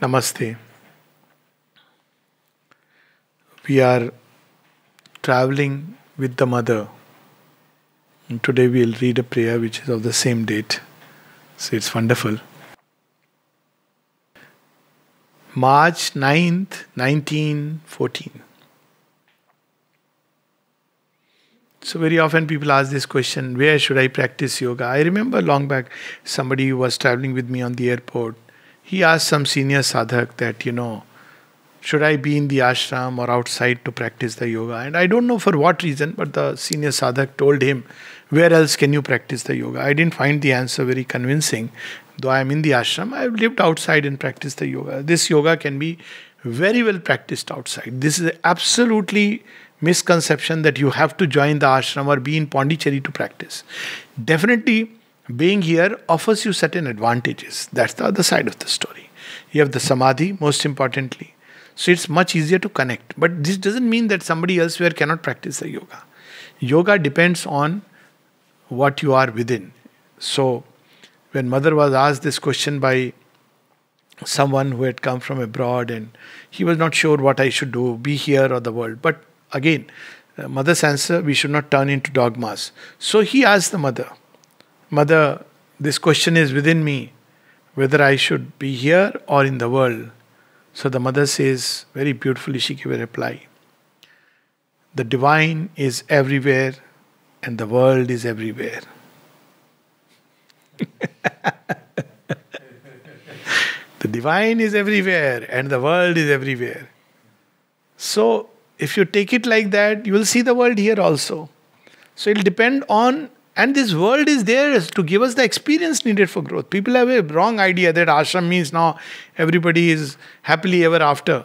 Namaste. We are traveling with the Mother. And today we'll read a prayer which is of the same date. So it's wonderful. March 9th, 1914. So, very often people ask this question where should I practice yoga? I remember long back somebody was traveling with me on the airport. He asked some senior sadhak that, you know, should I be in the ashram or outside to practice the yoga? And I don't know for what reason, but the senior sadhak told him, Where else can you practice the yoga? I didn't find the answer very convincing. Though I am in the ashram, I have lived outside and practiced the yoga. This yoga can be very well practiced outside. This is absolutely misconception that you have to join the ashram or be in Pondicherry to practice. Definitely, being here offers you certain advantages. That's the other side of the story. You have the samadhi, most importantly. So it's much easier to connect. But this doesn't mean that somebody elsewhere cannot practice the yoga. Yoga depends on what you are within. So, when mother was asked this question by someone who had come from abroad and he was not sure what I should do, be here or the world. But Again, uh, mother's answer, we should not turn into dogmas. So he asked the mother, Mother, this question is within me, whether I should be here or in the world. So the mother says, very beautifully, she gave a reply The divine is everywhere and the world is everywhere. the divine is everywhere and the world is everywhere. So if you take it like that, you will see the world here also. So it'll depend on, and this world is there to give us the experience needed for growth. People have a wrong idea that ashram means now everybody is happily ever after.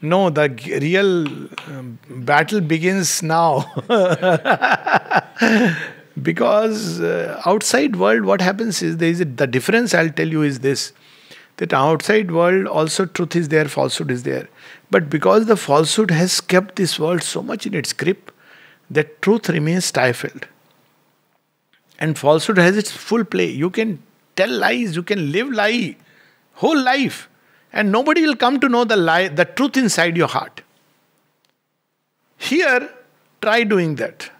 No, the real um, battle begins now. because uh, outside world, what happens is there is a, the difference. I'll tell you is this: that outside world also truth is there, falsehood is there. But because the falsehood has kept this world so much in its grip, that truth remains stifled. And falsehood has its full play. You can tell lies, you can live lie, whole life, and nobody will come to know the lie, the truth inside your heart. Here, try doing that.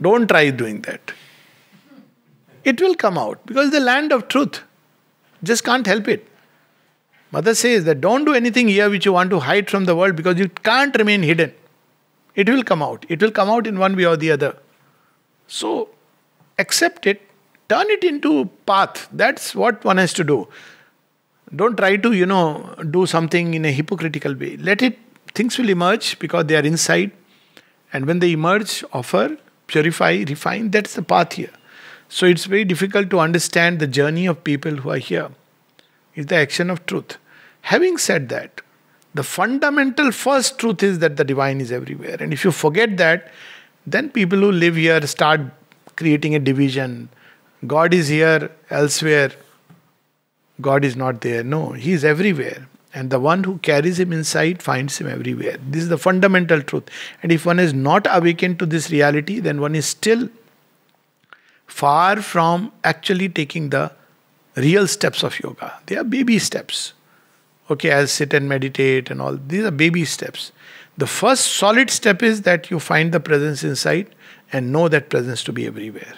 Don't try doing that. It will come out because the land of truth. Just can't help it. Mother says that don't do anything here which you want to hide from the world because you can't remain hidden. It will come out. It will come out in one way or the other. So accept it, turn it into path. That's what one has to do. Don't try to, you know, do something in a hypocritical way. Let it things will emerge because they are inside. And when they emerge, offer, purify, refine, that's the path here. So it's very difficult to understand the journey of people who are here is the action of truth. Having said that, the fundamental first truth is that the divine is everywhere. And if you forget that, then people who live here start creating a division. God is here, elsewhere. God is not there. No, He is everywhere. And the one who carries Him inside finds Him everywhere. This is the fundamental truth. And if one is not awakened to this reality, then one is still far from actually taking the real steps of yoga. They are baby steps. Okay, I'll sit and meditate and all. These are baby steps. The first solid step is that you find the presence inside and know that presence to be everywhere.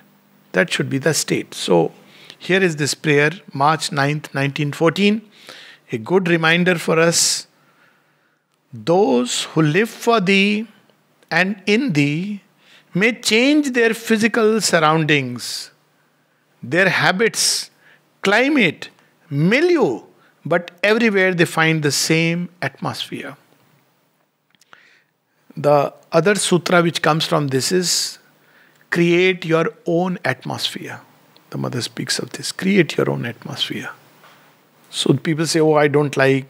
That should be the state. So, here is this prayer, March 9th, 1914. A good reminder for us. Those who live for thee and in thee may change their physical surroundings, their habits, climate, milieu, but everywhere they find the same atmosphere. The other sutra which comes from this is create your own atmosphere. The mother speaks of this create your own atmosphere. So people say, Oh, I don't like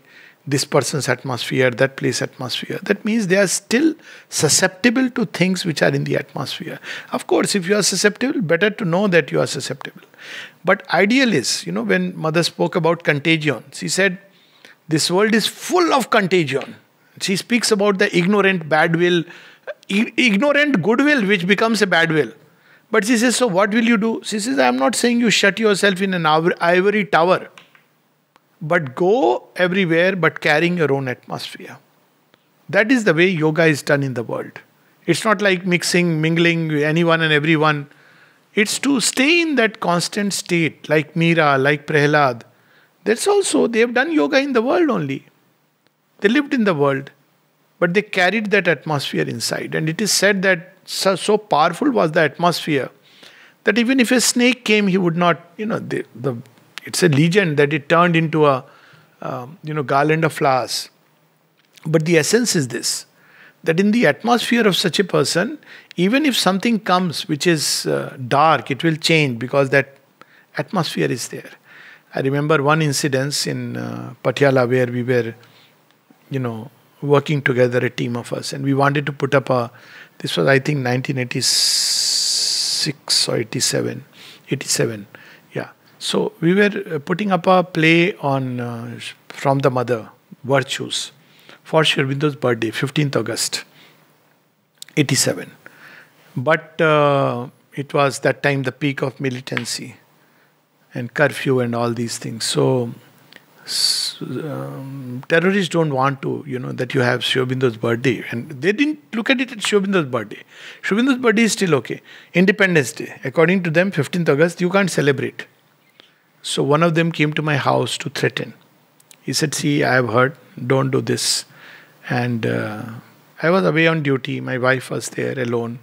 this person's atmosphere, that place atmosphere. That means they are still susceptible to things which are in the atmosphere. Of course, if you are susceptible, better to know that you are susceptible. But ideal is, you know, when mother spoke about contagion, she said, This world is full of contagion. She speaks about the ignorant bad will, ignorant goodwill, which becomes a bad will. But she says, So what will you do? She says, I am not saying you shut yourself in an ivory tower but go everywhere but carrying your own atmosphere. That is the way yoga is done in the world. It's not like mixing, mingling anyone and everyone. It's to stay in that constant state, like Meera, like Prahlad. That's also, they have done yoga in the world only. They lived in the world, but they carried that atmosphere inside. And it is said that so, so powerful was the atmosphere that even if a snake came, he would not, you know, the, the it's a legend that it turned into a, um, you know, garland of flowers. But the essence is this that in the atmosphere of such a person, even if something comes which is uh, dark, it will change because that atmosphere is there. I remember one incident in uh, Patiala where we were, you know, working together, a team of us, and we wanted to put up a. This was, I think, 1986 or 87. 87. Yeah. So we were uh, putting up a play on uh, from the mother, virtues for Sri birthday, 15th August, 87. But uh, it was that time the peak of militancy and curfew and all these things. So um, terrorists don't want to, you know, that you have Sri Aurobindo's birthday. And they didn't look at it at Sri Aurobindo's birthday. Sri Aurobindo's birthday is still okay. Independence Day, according to them, 15th August, you can't celebrate. So one of them came to my house to threaten. He said, See, I have heard, don't do this. And uh, I was away on duty. My wife was there alone.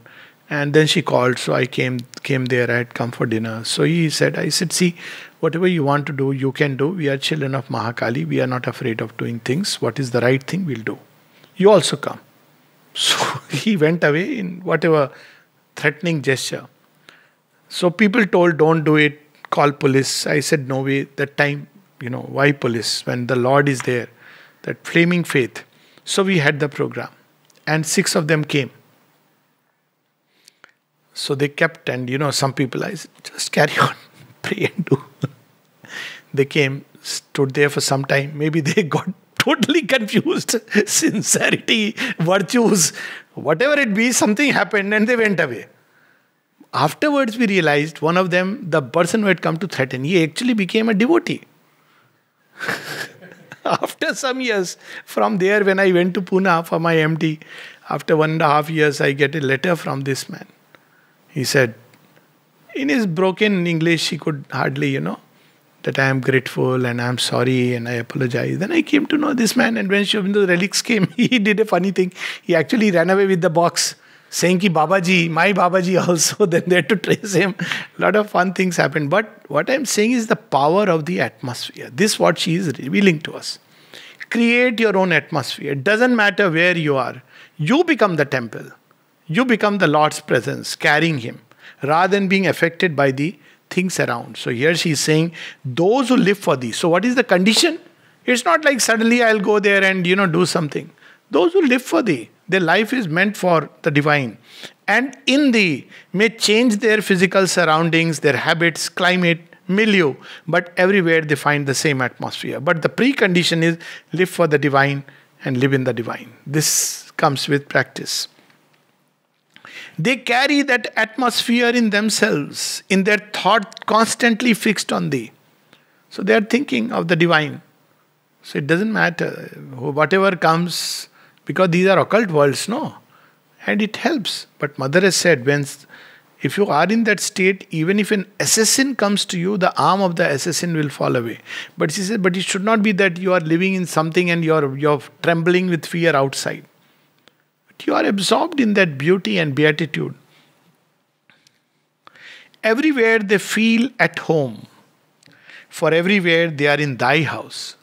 And then she called, so I came came there. I had come for dinner. So he said, I said, see, whatever you want to do, you can do. We are children of Mahakali. We are not afraid of doing things. What is the right thing, we'll do. You also come. So he went away in whatever threatening gesture. So people told, don't do it, call police. I said, no way. That time, you know, why police? When the Lord is there, that flaming faith. So we had the program, and six of them came. So they kept, and you know, some people, I said, just carry on, pray and do. They came, stood there for some time. Maybe they got totally confused. Sincerity, virtues, whatever it be, something happened and they went away. Afterwards, we realized one of them, the person who had come to threaten, he actually became a devotee. after some years from there, when I went to Pune for my MD, after one and a half years, I get a letter from this man. He said, in his broken English, he could hardly, you know, that I am grateful and I am sorry and I apologize. Then I came to know this man, and when Aurobindo relics came, he did a funny thing. He actually ran away with the box, saying ki Babaji, my Babaji also. then they had to trace him. A lot of fun things happened. But what I'm saying is the power of the atmosphere. This what she is revealing to us. Create your own atmosphere. It doesn't matter where you are. You become the temple. You become the Lord's presence, carrying Him, rather than being affected by the things around. So here she is saying, those who live for thee. So what is the condition? It's not like suddenly I'll go there and you know do something. Those who live for thee, their life is meant for the divine. And in thee may change their physical surroundings, their habits, climate, milieu, but everywhere they find the same atmosphere. But the precondition is live for the divine and live in the divine. This comes with practice. They carry that atmosphere in themselves, in their thought constantly fixed on thee. So they are thinking of the divine. So it doesn't matter whatever comes, because these are occult worlds, no? And it helps. But Mother has said, when if you are in that state, even if an assassin comes to you, the arm of the assassin will fall away. But she said, but it should not be that you are living in something and you're you're trembling with fear outside. You are absorbed in that beauty and beatitude. Everywhere they feel at home. For everywhere they are in thy house.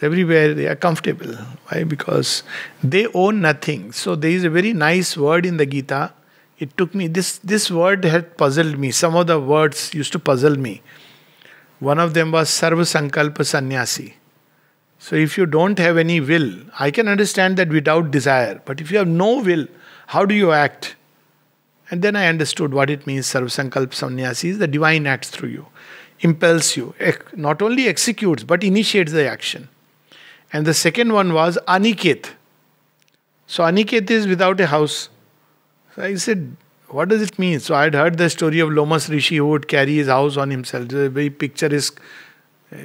Everywhere they are comfortable. Why? Because they own nothing. So there is a very nice word in the Gita. It took me this this word had puzzled me. Some of the words used to puzzle me. One of them was Sarva Sankalpa Sannyasi. So if you don't have any will, I can understand that without desire. But if you have no will, how do you act? And then I understood what it means, Sarvasankalp Sannyasi is the divine acts through you, impels you, not only executes, but initiates the action. And the second one was Aniket. So Aniket is without a house. So I said, what does it mean? So I had heard the story of Lomas Rishi who would carry his house on himself. A very picturesque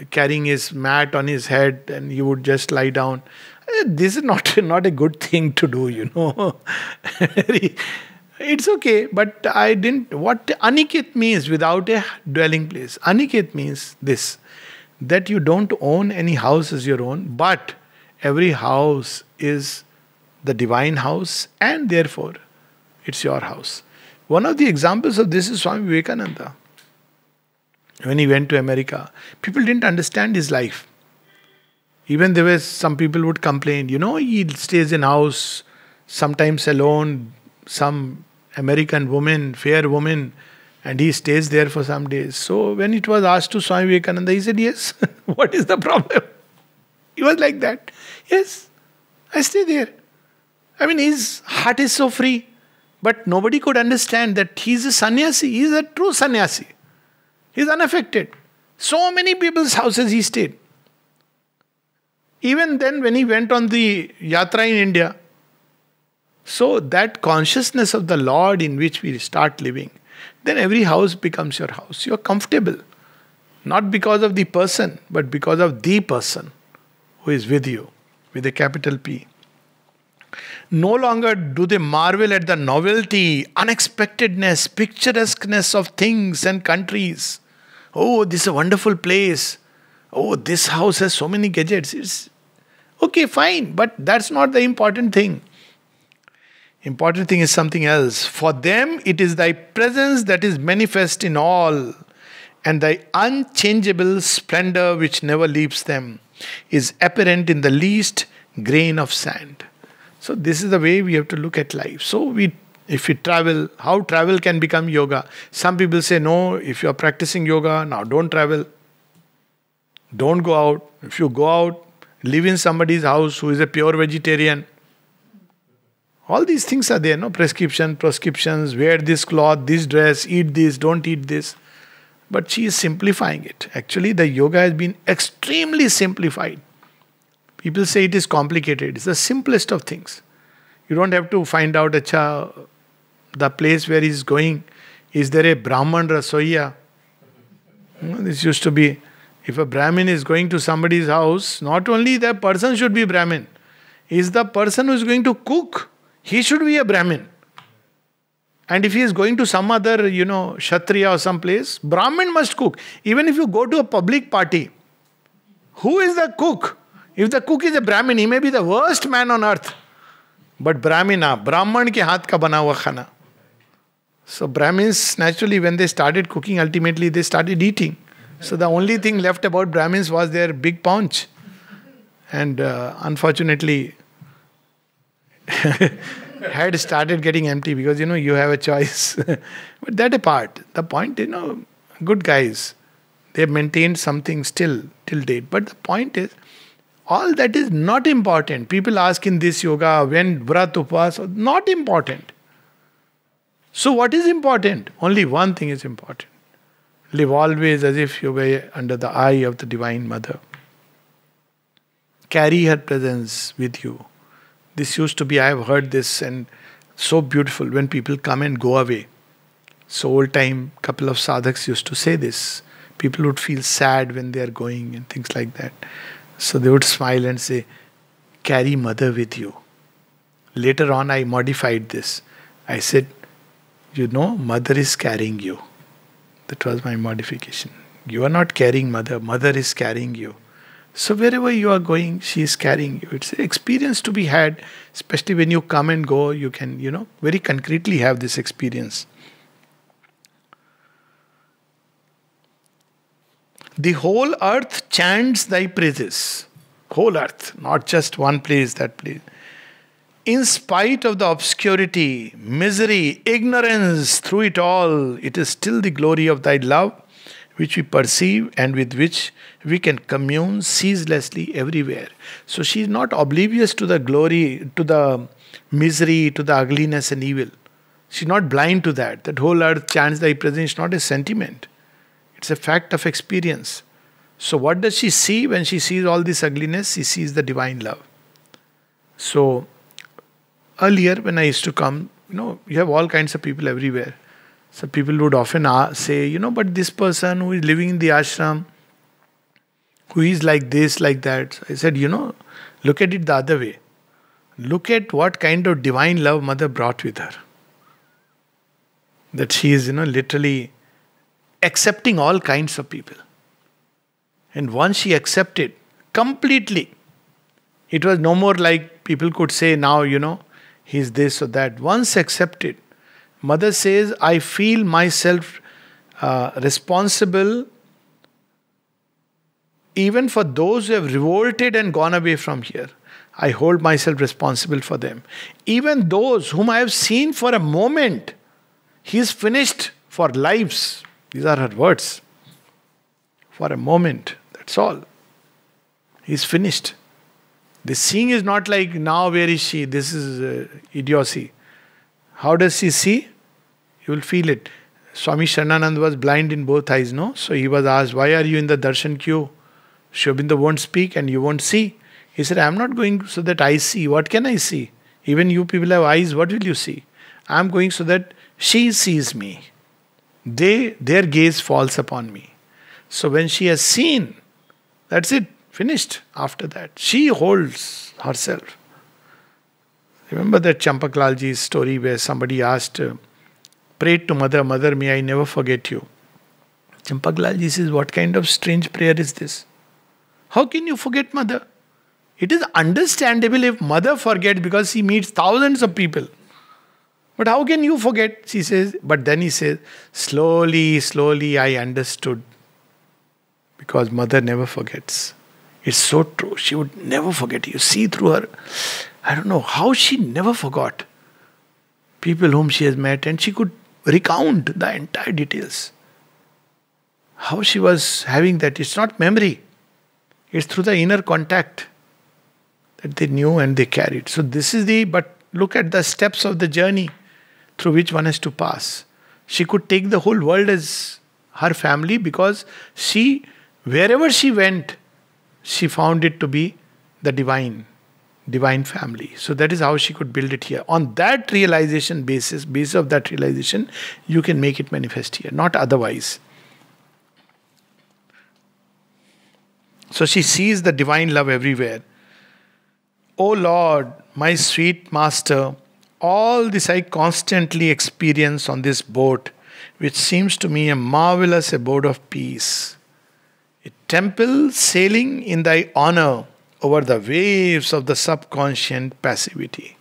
carrying his mat on his head and he would just lie down. Eh, this is not, not a good thing to do, you know. it's okay, but I didn't. What Aniket means without a dwelling place. Aniket means this that you don't own any house as your own, but every house is the divine house, and therefore it's your house. One of the examples of this is Swami Vivekananda. When he went to America, people didn't understand his life. Even there were some people would complain, you know, he stays in house, sometimes alone, some American woman, fair woman, and he stays there for some days. So when it was asked to Swami Vivekananda, he said, Yes, what is the problem? He was like that. Yes, I stay there. I mean, his heart is so free. But nobody could understand that he's a sannyasi. He's a true sannyasi. He's unaffected. So many people's houses he stayed. Even then, when he went on the yatra in India, so that consciousness of the Lord in which we start living, then every house becomes your house. You're comfortable. Not because of the person, but because of the person who is with you, with a capital P. No longer do they marvel at the novelty, unexpectedness, picturesqueness of things and countries. Oh, this is a wonderful place. Oh, this house has so many gadgets. It's okay, fine, but that's not the important thing. Important thing is something else. For them, it is thy presence that is manifest in all, and thy unchangeable splendor, which never leaves them, is apparent in the least grain of sand. So this is the way we have to look at life. So we if you travel, how travel can become yoga. Some people say, no, if you are practicing yoga, now don't travel. Don't go out. If you go out, live in somebody's house who is a pure vegetarian. All these things are there, no? Prescription, prescriptions, wear this cloth, this dress, eat this, don't eat this. But she is simplifying it. Actually, the yoga has been extremely simplified. People say it is complicated. It's the simplest of things. You don't have to find out acha, the place where he's going. Is there a Brahman Rasoya? Hmm, this used to be if a Brahmin is going to somebody's house, not only the person should be Brahmin, is the person who is going to cook, he should be a Brahmin. And if he is going to some other, you know, Kshatriya or some place, Brahmin must cook. Even if you go to a public party, who is the cook? If the cook is a Brahmin, he may be the worst man on earth. But Brahmina, Brahman ke haath ka bana hua khana. So Brahmins, naturally, when they started cooking, ultimately they started eating. So the only thing left about Brahmins was their big paunch. And uh, unfortunately, had started getting empty because you know you have a choice. but that apart, the point, you know, good guys, they maintained something still till date. But the point is, all that is not important. People ask in this yoga when vrat upas, not important. So, what is important? Only one thing is important. Live always as if you were under the eye of the Divine Mother. Carry her presence with you. This used to be, I have heard this, and so beautiful when people come and go away. So, old time, couple of sadhaks used to say this. People would feel sad when they are going and things like that. So they would smile and say, Carry mother with you. Later on, I modified this. I said, You know, mother is carrying you. That was my modification. You are not carrying mother, mother is carrying you. So wherever you are going, she is carrying you. It's an experience to be had, especially when you come and go, you can, you know, very concretely have this experience. The whole earth chants thy praises. Whole earth, not just one place, that place. In spite of the obscurity, misery, ignorance, through it all, it is still the glory of thy love which we perceive and with which we can commune ceaselessly everywhere. So she is not oblivious to the glory, to the misery, to the ugliness and evil. She's not blind to that. That whole earth chants thy presence, is not a sentiment. It's a fact of experience. So, what does she see when she sees all this ugliness? She sees the divine love. So, earlier when I used to come, you know, you have all kinds of people everywhere. So, people would often say, you know, but this person who is living in the ashram, who is like this, like that. I said, you know, look at it the other way. Look at what kind of divine love mother brought with her. That she is, you know, literally accepting all kinds of people. And once she accepted completely, it was no more like people could say, now, you know, he's this or that. Once accepted, mother says, I feel myself uh, responsible even for those who have revolted and gone away from here. I hold myself responsible for them. Even those whom I have seen for a moment, he is finished for lives. These are her words. For a moment, that's all. He's finished. The seeing is not like now, where is she? This is uh, idiocy. How does she see? You will feel it. Swami Sharanand was blind in both eyes, no? So he was asked, Why are you in the darshan queue? Sri Aurobindo won't speak and you won't see. He said, I'm not going so that I see. What can I see? Even you people have eyes, what will you see? I'm going so that she sees me. They their gaze falls upon me. So when she has seen, that's it, finished after that. She holds herself. Remember that Champaklalji's story where somebody asked, prayed to Mother, Mother, may I never forget you. Champaklalji says, What kind of strange prayer is this? How can you forget Mother? It is understandable if Mother forgets because she meets thousands of people. But how can you forget? She says, but then he says, slowly, slowly I understood. Because Mother never forgets. It's so true. She would never forget. You see through her, I don't know how she never forgot people whom she has met and she could recount the entire details. How she was having that. It's not memory, it's through the inner contact that they knew and they carried. So, this is the, but look at the steps of the journey through which one has to pass. She could take the whole world as her family because she, wherever she went, she found it to be the divine, divine family. So that is how she could build it here. On that realization basis, basis of that realization, you can make it manifest here, not otherwise. So she sees the divine love everywhere. O Lord, my sweet Master, all this I constantly experience on this boat, which seems to me a marvelous abode of peace. Temple sailing in thy honor over the waves of the subconscious passivity.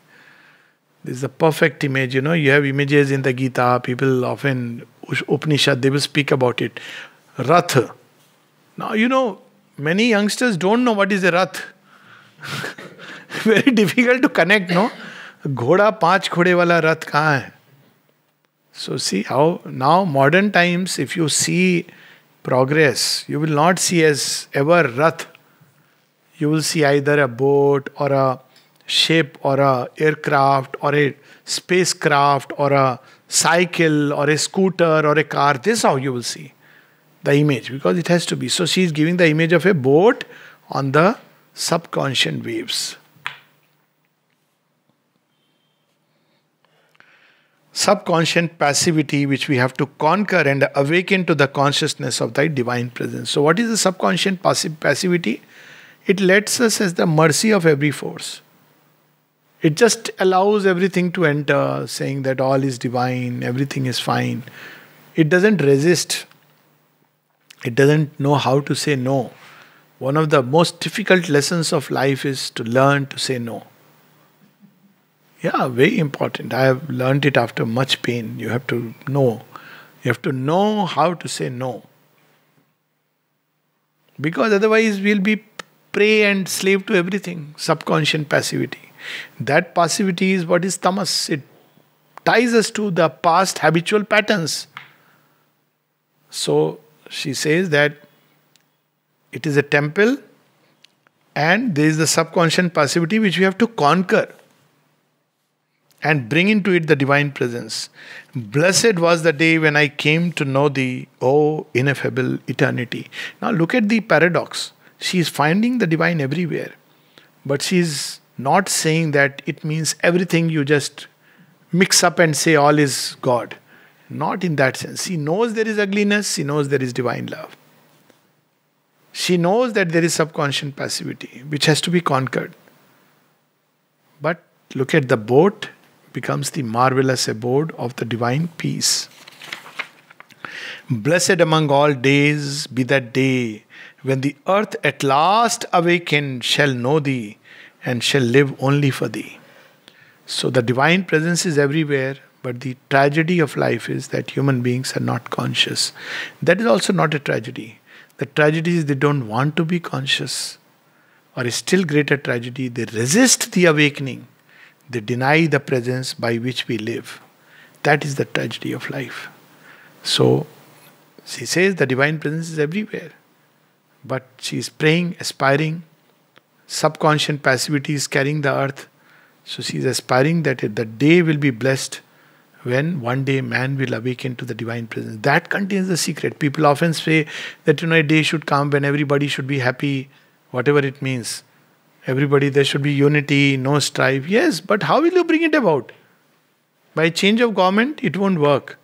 This is a perfect image. You know, you have images in the Gita, people often, Upanishad, they will speak about it. Rath. Now, you know, many youngsters don't know what is a Rath. Very difficult to connect, no? घोड़ा पाँच घोड़े वाला रथ कहाँ है so see how now modern times if you see progress, you will not see as ever Rath. You will see either a boat or a ship or a aircraft or a spacecraft or a cycle or a scooter or a car. This is how you will see the image because it has to be. So she is giving the image of a boat on the subconscious waves. Subconscious passivity which we have to conquer and awaken to the consciousness of thy divine presence. So, what is the subconscious passivity? It lets us as the mercy of every force. It just allows everything to enter, saying that all is divine, everything is fine. It doesn't resist, it doesn't know how to say no. One of the most difficult lessons of life is to learn to say no. Yeah, very important. I have learned it after much pain. You have to know. You have to know how to say no. Because otherwise, we'll be prey and slave to everything. Subconscious passivity. That passivity is what is tamas. It ties us to the past habitual patterns. So she says that it is a temple and there is the subconscious passivity which we have to conquer and bring into it the divine presence. Blessed was the day when I came to know thee, O ineffable eternity. Now look at the paradox. She is finding the divine everywhere, but she is not saying that it means everything you just mix up and say all is God. Not in that sense. She knows there is ugliness, she knows there is divine love. She knows that there is subconscious passivity which has to be conquered. But look at the boat becomes the marvelous abode of the divine peace. Blessed among all days be that day when the earth at last awakened shall know thee and shall live only for thee. So the divine presence is everywhere, but the tragedy of life is that human beings are not conscious. That is also not a tragedy. The tragedy is they don't want to be conscious. Or a still greater tragedy, they resist the awakening. They deny the presence by which we live. That is the tragedy of life. So, she says the divine presence is everywhere. But she is praying, aspiring. Subconscious passivity is carrying the earth. So she is aspiring that the day will be blessed when one day man will awaken to the divine presence. That contains the secret. People often say that you know a day should come when everybody should be happy, whatever it means. Everybody, there should be unity, no strife. Yes, but how will you bring it about? By change of government, it won't work.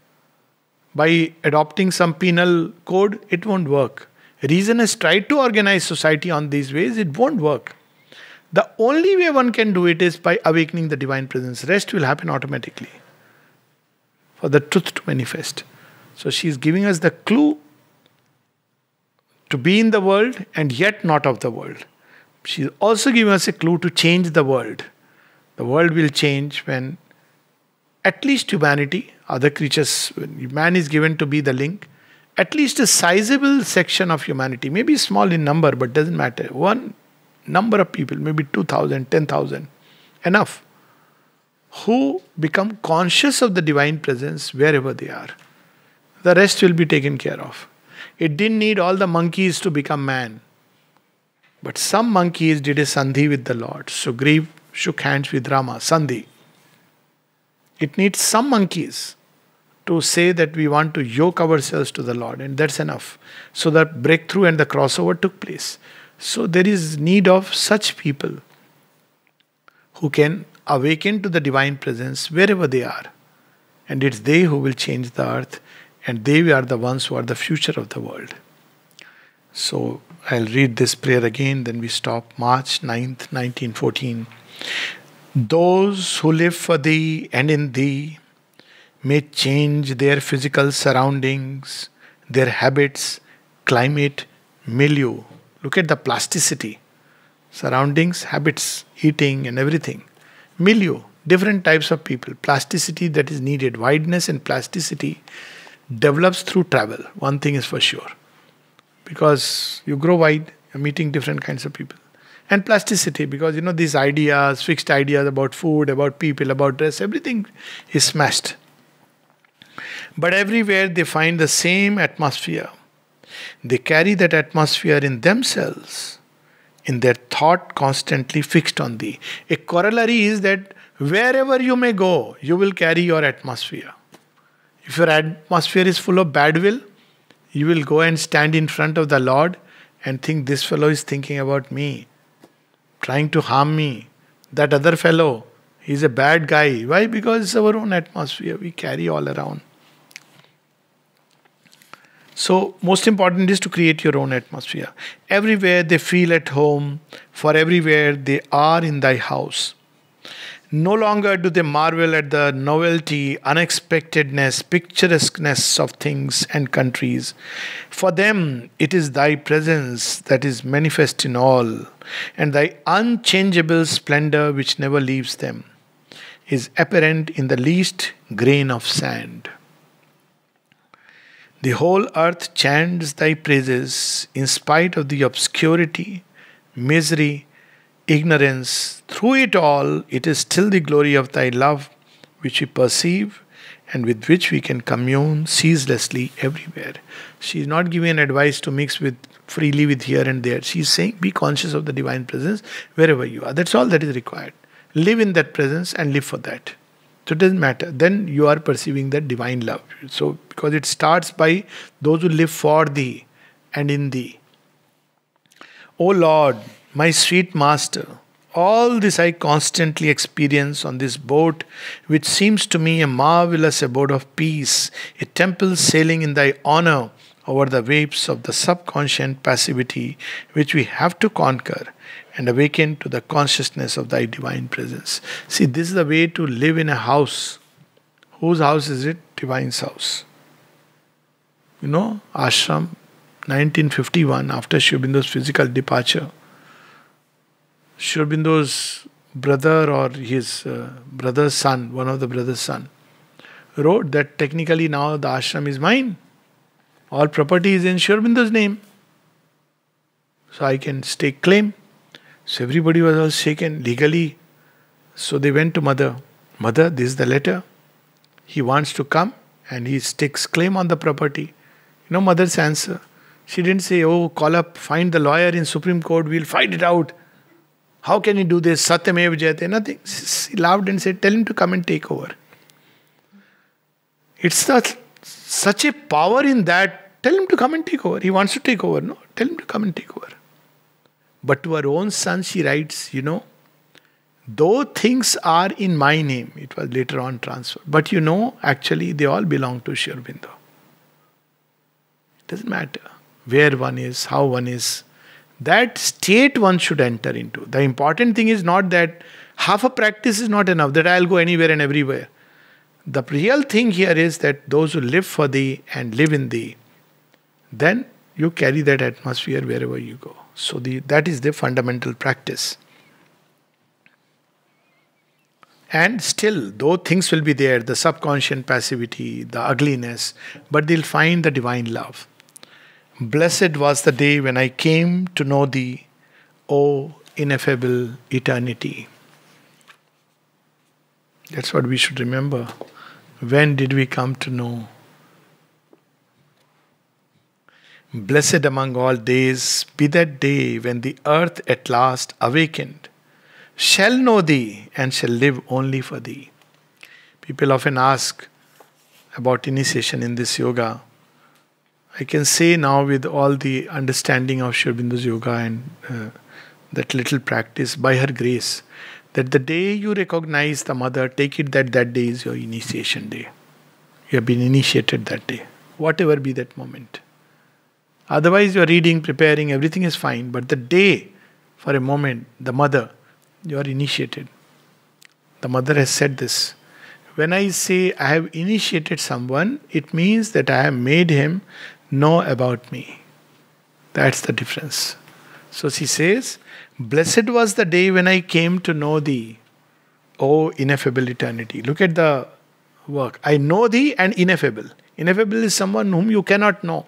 By adopting some penal code, it won't work. Reason has tried to organize society on these ways, it won't work. The only way one can do it is by awakening the divine presence. Rest will happen automatically for the truth to manifest. So she is giving us the clue to be in the world and yet not of the world. She is also giving us a clue to change the world. The world will change when at least humanity, other creatures, man is given to be the link, at least a sizable section of humanity, maybe small in number, but doesn't matter. One number of people, maybe 2,000, 10,000, enough, who become conscious of the divine presence wherever they are. The rest will be taken care of. It didn't need all the monkeys to become man. But some monkeys did a sandhi with the Lord. Sugriv shook hands with Rama, sandhi. It needs some monkeys to say that we want to yoke ourselves to the Lord, and that's enough. So that breakthrough and the crossover took place. So there is need of such people who can awaken to the divine presence wherever they are. And it's they who will change the earth, and they are the ones who are the future of the world. So I'll read this prayer again, then we stop. March 9th, 1914. Those who live for thee and in thee may change their physical surroundings, their habits, climate, milieu Look at the plasticity. Surroundings, habits, eating, and everything. Milieu, different types of people. Plasticity that is needed. Wideness and plasticity develops through travel. One thing is for sure. Because you grow wide, you're meeting different kinds of people. And plasticity, because you know, these ideas, fixed ideas about food, about people, about dress, everything is smashed. But everywhere they find the same atmosphere they carry that atmosphere in themselves, in their thought constantly fixed on thee. A corollary is that wherever you may go, you will carry your atmosphere. If your atmosphere is full of bad will, you will go and stand in front of the Lord and think this fellow is thinking about me, trying to harm me. That other fellow, he's a bad guy. Why? Because it's our own atmosphere we carry all around. So, most important is to create your own atmosphere. Everywhere they feel at home, for everywhere they are in thy house. No longer do they marvel at the novelty, unexpectedness, picturesqueness of things and countries. For them, it is thy presence that is manifest in all, and thy unchangeable splendor, which never leaves them, is apparent in the least grain of sand. The whole earth chants thy praises in spite of the obscurity, misery, ignorance. Through it all, it is still the glory of thy love which we perceive and with which we can commune ceaselessly everywhere. She is not giving an advice to mix with freely with here and there. She is saying, be conscious of the divine presence wherever you are. That's all that is required. Live in that presence and live for that. So it doesn't matter. Then you are perceiving that divine love. So because it starts by those who live for thee and in thee. O Lord, my sweet Master, all this I constantly experience on this boat, which seems to me a marvelous abode of peace, a temple sailing in thy honor over the waves of the subconscious passivity which we have to conquer and awaken to the consciousness of thy divine presence. See, this is the way to live in a house. Whose house is it? Divine's house. You know, ashram, 1951, after Sri Aurobindo's physical departure. Sri brother or his uh, brother's son, one of the brother's son, wrote that technically now the ashram is mine. All property is in Sri name. So I can stake claim. So everybody was all shaken legally. So they went to mother. Mother, this is the letter. He wants to come and he stakes claim on the property. You know, mother's answer. She didn't say, Oh, call up, find the lawyer in Supreme Court, we'll fight it out. How can he do this? Satyamev Jayate. Nothing. She laughed and said, Tell him to come and take over. It's not such a power in that. Tell him to come and take over. He wants to take over. No, tell him to come and take over. But to her own son, she writes, you know, though things are in my name, it was later on transferred. But you know, actually, they all belong to Sri Aurobindo. It doesn't matter where one is, how one is. That state one should enter into. The important thing is not that half a practice is not enough, that I'll go anywhere and everywhere. The real thing here is that those who live for thee and live in thee, then you carry that atmosphere wherever you go. So the, that is the fundamental practice. And still, though things will be there, the subconscious passivity, the ugliness, but they'll find the divine love. Blessed was the day when I came to know thee, O ineffable eternity. That's what we should remember. When did we come to know? Blessed among all days be that day when the earth at last awakened, shall know thee and shall live only for thee. People often ask about initiation in this yoga. I can say now, with all the understanding of Sri Aurobindo's yoga and uh, that little practice, by her grace, that the day you recognize the mother, take it that that day is your initiation day. You have been initiated that day, whatever be that moment. Otherwise, you are reading, preparing, everything is fine. But the day, for a moment, the mother, you are initiated. The mother has said this. When I say I have initiated someone, it means that I have made him know about me. That's the difference. So she says, Blessed was the day when I came to know thee, O ineffable eternity. Look at the work. I know thee and ineffable. Ineffable is someone whom you cannot know.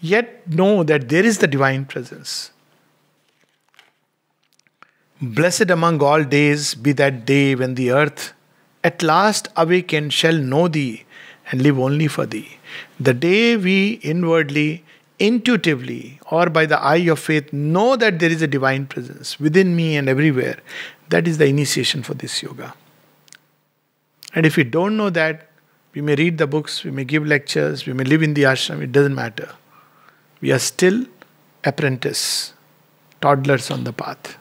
Yet know that there is the divine presence. Blessed among all days be that day when the earth at last awakened shall know thee and live only for thee. The day we inwardly intuitively or by the eye of faith know that there is a divine presence within me and everywhere, that is the initiation for this yoga. And if we don't know that, we may read the books, we may give lectures, we may live in the ashram, it doesn't matter. We are still apprentice, toddlers on the path.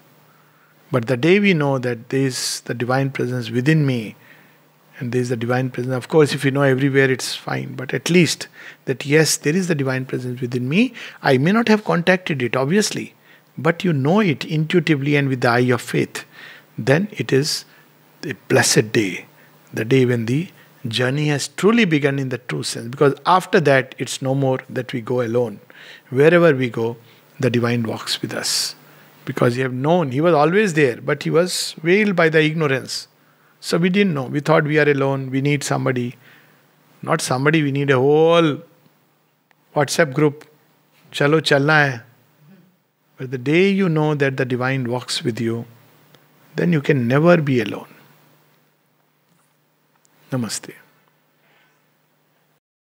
But the day we know that there is the divine presence within me, and there is the divine presence. Of course, if you know everywhere, it's fine. But at least that yes, there is the divine presence within me. I may not have contacted it, obviously, but you know it intuitively and with the eye of faith. Then it is a blessed day, the day when the journey has truly begun in the true sense. Because after that, it's no more that we go alone. Wherever we go, the divine walks with us. Because you have known, he was always there, but he was veiled by the ignorance. So we didn't know. We thought we are alone, we need somebody. Not somebody, we need a whole WhatsApp group. Chalo chalna hai. But the day you know that the divine walks with you, then you can never be alone. Namaste.